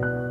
you.